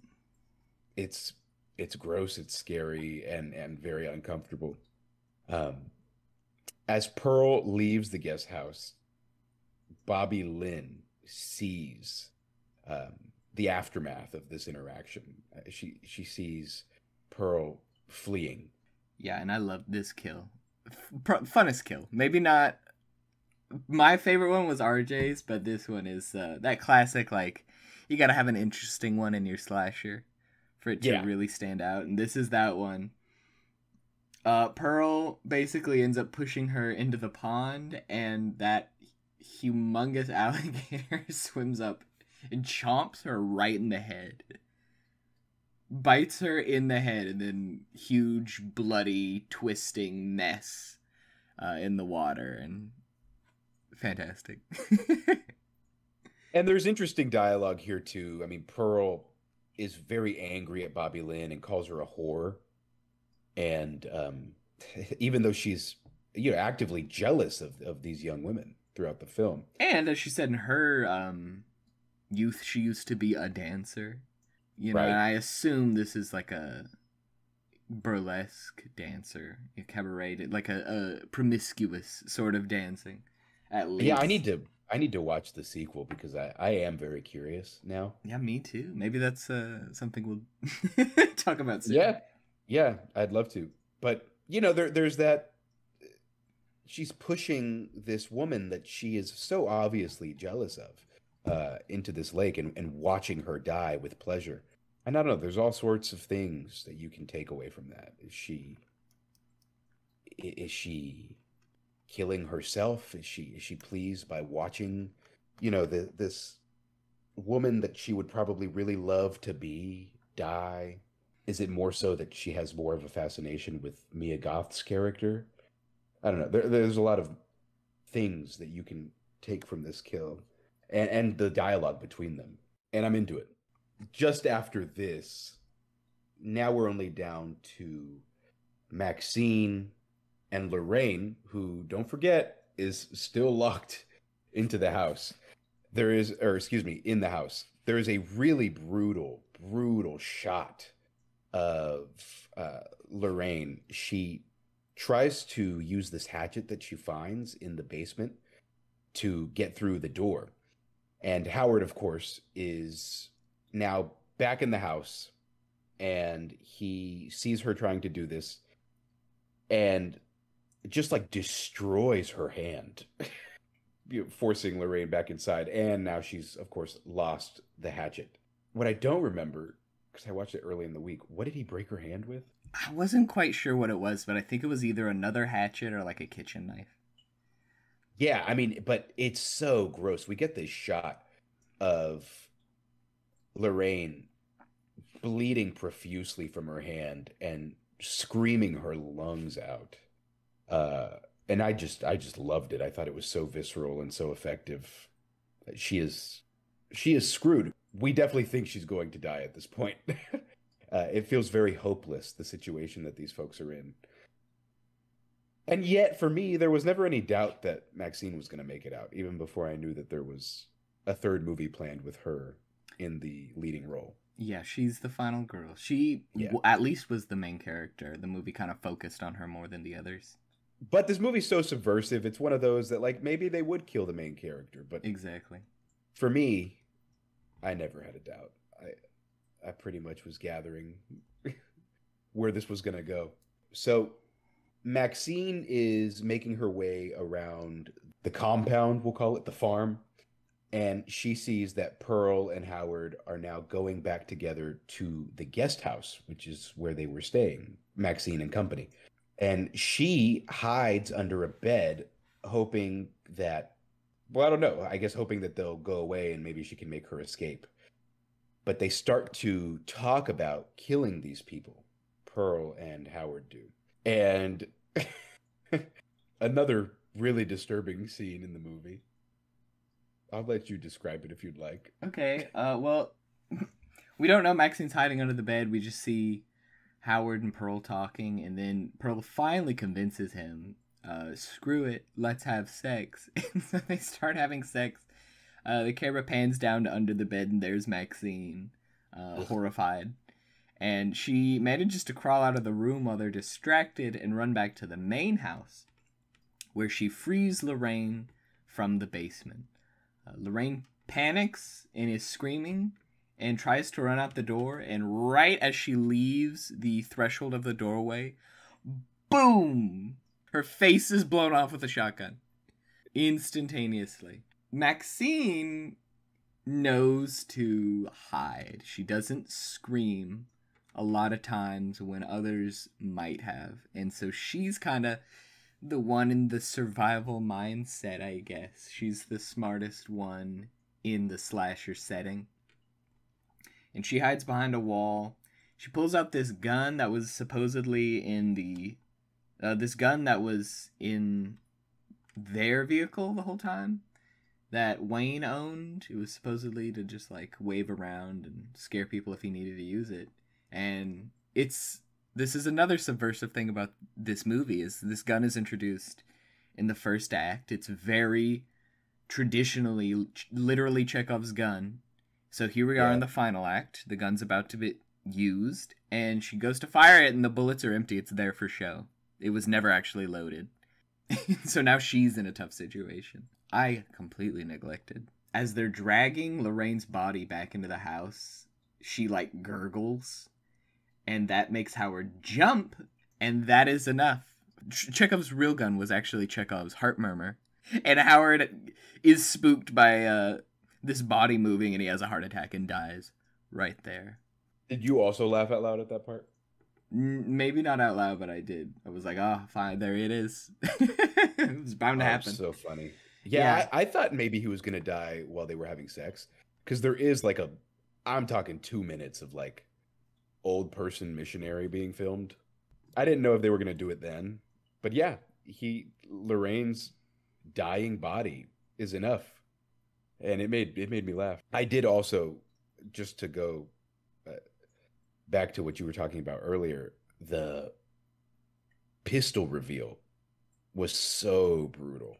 it's it's gross, it's scary and and very uncomfortable. Um as Pearl leaves the guest house, Bobby Lynn sees um, the aftermath of this interaction. Uh, she she sees Pearl fleeing. Yeah, and I love this kill. F- funnest kill. Maybe not. My favorite one was RJ's, but this one is uh, that classic. Like, you got to have an interesting one in your slasher for it to Yeah. really stand out, and this is that one. Uh, Pearl basically ends up pushing her into the pond, and that humongous *laughs* alligator *laughs* swims up and chomps her right in the head. Bites her in the head, and then huge, bloody, twisting mess uh, in the water, and fantastic. And there's interesting dialogue here too. I mean, Pearl is very angry at Bobby Lynn and calls her a whore. And um, *laughs* even though she's you know actively jealous of, of these young women throughout the film. and as she said in her um, youth, she used to be a dancer. You know, Right. and I assume this is like a burlesque dancer, a cabaret, like a, a promiscuous sort of dancing. At least, Yeah, I need to I need to watch the sequel because I, I am very curious now. Yeah, me too. Maybe that's uh, something we'll *laughs* talk about soon. Yeah. Yeah, I'd love to. But you know, there there's that she's pushing this woman that she is so obviously jealous of uh into this lake and, and watching her die with pleasure. And I don't know, there's all sorts of things that you can take away from that. Is she is she killing herself? Is she is she pleased by watching, you know, the this woman that she would probably really love to be die? Is it more so that she has more of a fascination with Mia Goth's character? I don't know. There, there's a lot of things that you can take from this kill, and and the dialogue between them, and I'm into it. Just after this, now we're only down to Maxine and Lorraine, who don't forget is still locked into the house. There is, or excuse me, in the house. There is a really brutal, brutal shot of uh, Lorraine. She tries to use this hatchet that she finds in the basement to get through the door. And Howard, of course, is now back in the house and he sees her trying to do this and just like destroys her hand, *laughs* forcing Lorraine back inside. And now she's, of course, lost the hatchet. What I don't remember, because I watched it early in the week, what did he break her hand with? I wasn't quite sure what it was, but I think it was either another hatchet or like a kitchen knife. Yeah, I mean, but it's so gross. We get this shot of Lorraine bleeding profusely from her hand and screaming her lungs out. Uh, and I just, I just loved it. I thought it was so visceral and so effective. She is, she is screwed. We definitely think she's going to die at this point. *laughs* uh, it feels very hopeless the situation that these folks are in. And yet, for me, there was never any doubt that Maxine was going to make it out, even before I knew that there was a third movie planned with her in the leading role. Yeah, she's the final girl. She Yeah. w- at least was the main character. The movie kind of focused on her more than the others. But this movie's so subversive. It's one of those that, like, maybe they would kill the main character. But Exactly. for me, I never had a doubt. I, I pretty much was gathering *laughs* where this was going to go. So, Maxine is making her way around the compound, we'll call it the farm, and she sees that Pearl and Howard are now going back together to the guest house, which is where they were staying, Maxine and company. And she hides under a bed, hoping that, well, I don't know, I guess hoping that they'll go away and maybe she can make her escape. But they start to talk about killing these people, Pearl and Howard do. And *laughs* another really disturbing scene in the movie I'll let you describe it if you'd like. Okay. Uh, well, *laughs* we don't know Maxine's hiding under the bed. We just see Howard and Pearl talking, and then Pearl finally convinces him, uh, "Screw it, let's have sex." *laughs* and so they start having sex. Uh, the camera pans down to under the bed, and there's Maxine, uh, horrified. And she manages to crawl out of the room while they're distracted and run back to the main house, where she frees Lorraine from the basement. Uh, Lorraine panics and is screaming and tries to run out the door. And right as she leaves the threshold of the doorway, boom! Her face is blown off with a shotgun instantaneously. Maxine knows to hide. She doesn't scream a lot of times when others might have. And so she's kind of the one in the survival mindset, I guess. She's the smartest one in the slasher setting. And she hides behind a wall. She pulls out this gun that was supposedly in the. Uh, this gun that was in their vehicle the whole time that Wayne owned. It was supposedly to just like wave around and scare people if he needed to use it. And it's this is another subversive thing about this movie is this gun is introduced in the first act. It's very traditionally literally Chekhov's gun. So here we are yeah. in the final act. The gun's about to be used and she goes to fire it and the bullets are empty. It's there for show. It was never actually loaded. *laughs* so now she's in a tough situation. I completely neglected. As they're dragging Lorraine's body back into the house, she like gurgles and that makes Howard jump, and that is enough. Chekhov's real gun was actually Chekhov's heart murmur, and Howard is spooked by uh, this body moving, and he has a heart attack and dies right there. Did you also laugh out loud at that part? maybe not out loud, but I did. I was like, "Oh, fine, there it is." *laughs* it was bound to oh, happen. So funny. Yeah, yeah. I, I thought maybe he was gonna die while they were having sex because there is like a, I'm talking two minutes of like old person missionary being filmed. I didn't know if they were going to do it then, but yeah, he Lorraine's dying body is enough, and it made it made me laugh. I did also, just to go uh, back to what you were talking about earlier, the pistol reveal was so brutal.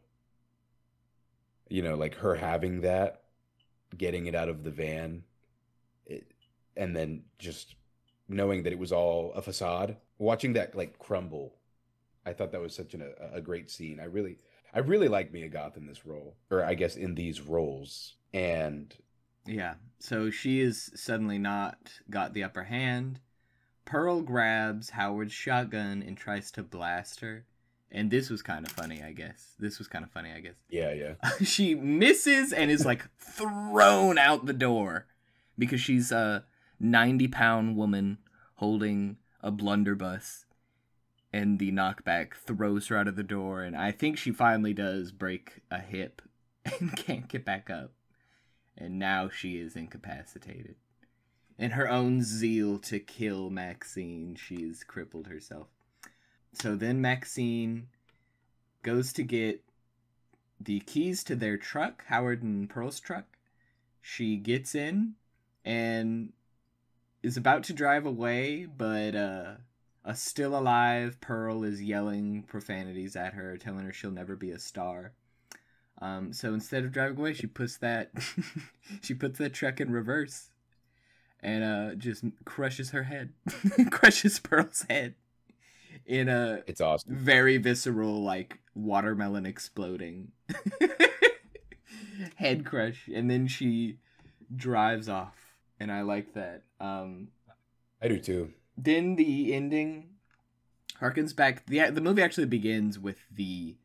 You know, like her having that, getting it out of the van, it, and then just knowing that it was all a facade. Watching that like crumble, I thought that was such an, a, a great scene. I really, I really like Mia Goth in this role, or I guess in these roles. And yeah, so she is suddenly not got the upper hand. Pearl grabs Howard's shotgun and tries to blast her. And this was kind of funny, I guess. This was kind of funny, I guess. Yeah, yeah. *laughs* she misses and is like thrown out the door because she's a 90 pound woman holding a blunderbuss and the knockback throws her out of the door and i think she finally does break a hip *laughs* and can't get back up. And now she is incapacitated. In her own zeal to kill maxine she's crippled herself. So then maxine goes to get the keys to their truck howard and pearl's truck. She gets in and is about to drive away, but uh, a still alive Pearl is yelling profanities at her, telling her she'll never be a star. Um, so instead of driving away, she puts that *laughs* she puts that truck in reverse, and uh, just crushes her head, *laughs* crushes Pearl's head in a it's awesome, very visceral like watermelon exploding *laughs* head crush, and then she drives off and I like that. Um, I do too. Then the ending harkens back. the The movie actually begins with the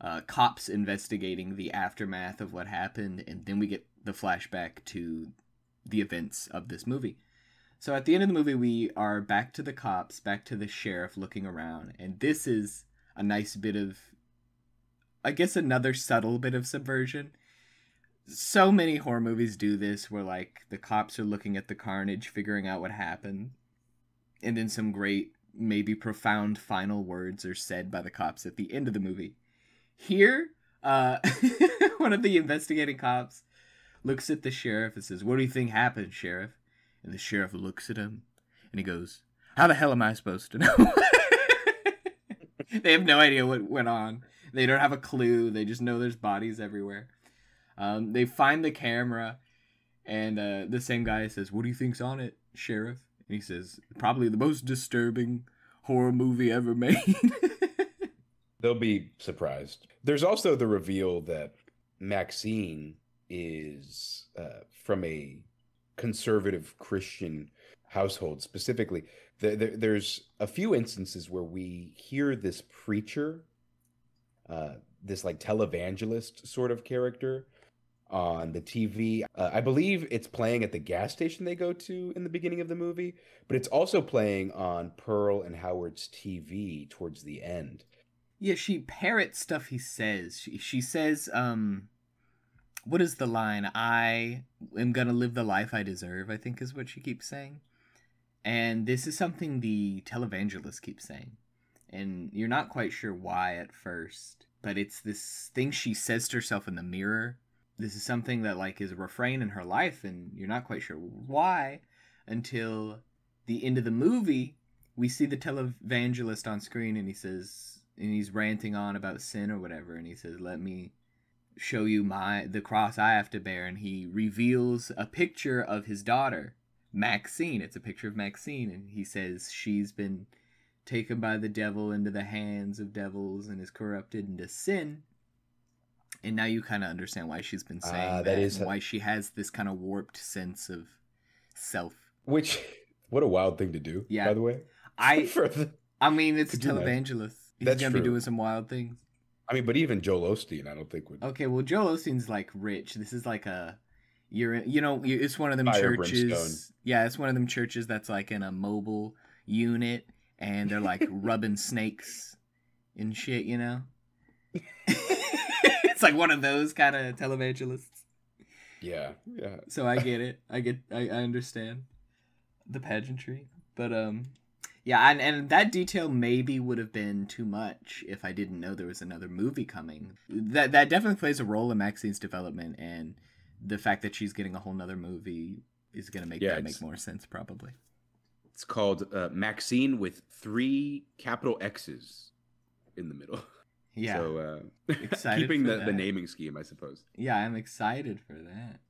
uh, cops investigating the aftermath of what happened, and then we get the flashback to the events of this movie. So at the end of the movie, we are back to the cops, back to the sheriff looking around, and this is a nice bit of, I guess, another subtle bit of subversion. So many horror movies do this where, like, the cops are looking at the carnage, figuring out what happened, and then some great, maybe profound final words are said by the cops at the end of the movie. Here, uh, *laughs* one of the investigating cops looks at the sheriff and says, What do you think happened, sheriff? And the sheriff looks at him and he goes, How the hell am I supposed to know? *laughs* they have no idea what went on. They don't have a clue. They just know there's bodies everywhere. Um, they find the camera, and uh, the same guy says, What do you think's on it, sheriff? He says, Probably the most disturbing horror movie ever *laughs* made. They'll be surprised. There's also the reveal that Maxine is uh, from a conservative Christian household. Specifically, the, the, there's a few instances where we hear this preacher, uh, this like televangelist sort of character on the TV. Uh, I believe it's playing at the gas station they go to in the beginning of the movie, but it's also playing on Pearl and Howard's TV towards the end. Yeah, she parrots stuff he says. She, she says, um, what is the line? I am gonna live the life I deserve, I think is what she keeps saying. And this is something the televangelist keeps saying. And you're not quite sure why at first, but it's this thing she says to herself in the mirror. This is something that like is a refrain in her life and you're not quite sure why until the end of the movie we see the televangelist on screen and he says and he's ranting on about sin or whatever and he says let me show you my the cross I have to bear and he reveals a picture of his daughter Maxine. It's a picture of Maxine and he says she's been taken by the devil into the hands of devils and is corrupted into sin and now you kind of understand why she's been saying Ah, that, that is and why she has this kind of warped sense of self Which, *laughs* what a wild thing to do, Yeah. by the way. *laughs* I the- I mean it's a televangelist he's That's gonna be doing some wild things I mean, but even Joel Osteen, I don't think would. Okay, well, Joel Osteen's like rich. This is like a, you're you know it's one of them Fire churches. brimstone. Yeah, it's one of them churches that's like in a mobile unit, and they're like *laughs* rubbing snakes and shit. You know, like one of those kind of televangelists. Yeah, yeah. So I get *laughs* it. I get. I, I understand the pageantry, but um, yeah, and and that detail maybe would have been too much if I didn't know there was another movie coming. That that definitely plays a role in Maxine's development, and the fact that she's getting a whole nother movie is gonna make Yeah, that make more sense, probably. It's called uh, Maxine with three capital X's in the middle. *laughs* Yeah, So uh, *laughs* Excited keeping the, the naming scheme, I suppose. yeah, I'm excited for that.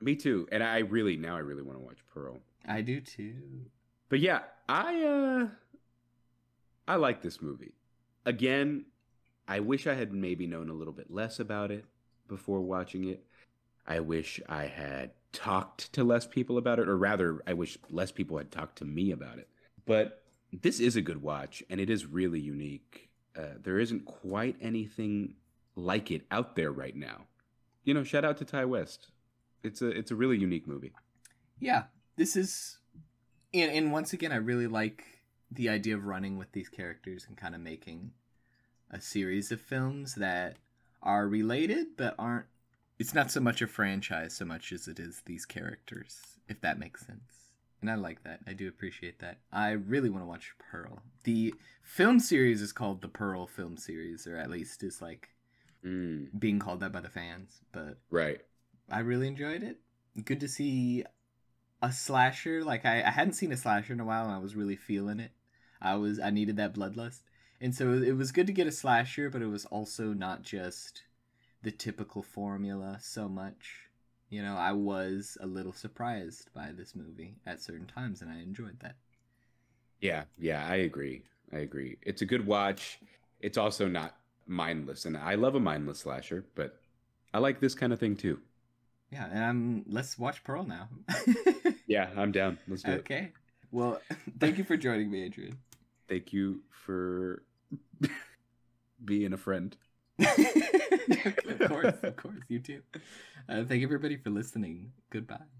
Me too. And I really now I really want to watch Pearl. I do too. But yeah, I uh I like this movie. Again, I wish I had maybe known a little bit less about it before watching it. I wish I had talked to less people about it or rather I wish less people had talked to me about it. But this is a good watch and it is really unique. Uh, there isn't quite anything like it out there right now. You know, shout out to Ti West. It's a it's a really unique movie. yeah this is and, and once again i really like the idea of running with these characters and kind of making a series of films that are related but aren't it's not so much a franchise so much as it is these characters if that makes sense and i like that i do appreciate that i really want to watch pearl the film series is called the pearl film series or at least is like Mm, being called that by the fans but right. I really enjoyed it. Good to see a slasher. Like I, I hadn't seen a slasher in a while, and I was really feeling it. I was I needed that bloodlust, and so it was good to get a slasher, but it was also not just the typical formula so much. You know, I was a little surprised by this movie at certain times, and I enjoyed that. Yeah, yeah, I agree. I agree. It's a good watch. It's also not mindless, and I love a mindless slasher, but I like this kind of thing too. Yeah, and I'm let's watch Pearl now. *laughs* Yeah, I'm down. Let's do it. okay. Well, *laughs* thank you for joining me, Adrian. Thank you for *laughs* being a friend. *laughs* of course, of course, you too. Uh, thank everybody for listening. Goodbye.